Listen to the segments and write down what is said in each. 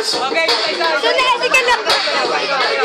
Okay. So, na, sige na. Now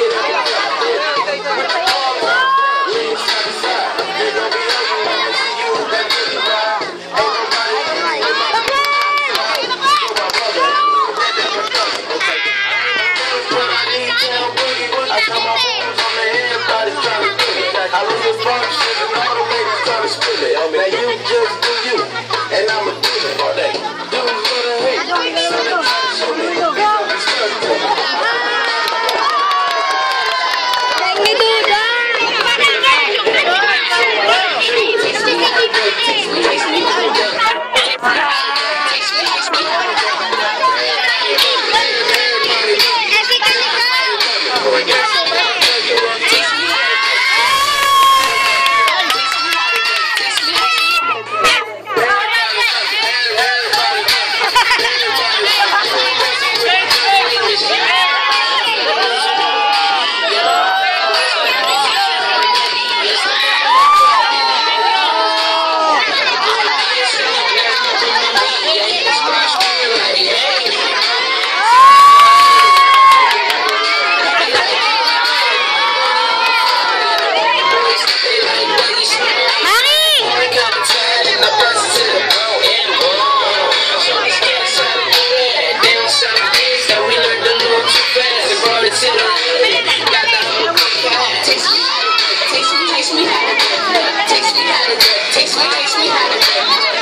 Takes me, how to Dougie. Takes me how to Dougie. Takes me, takes me how to Dougie.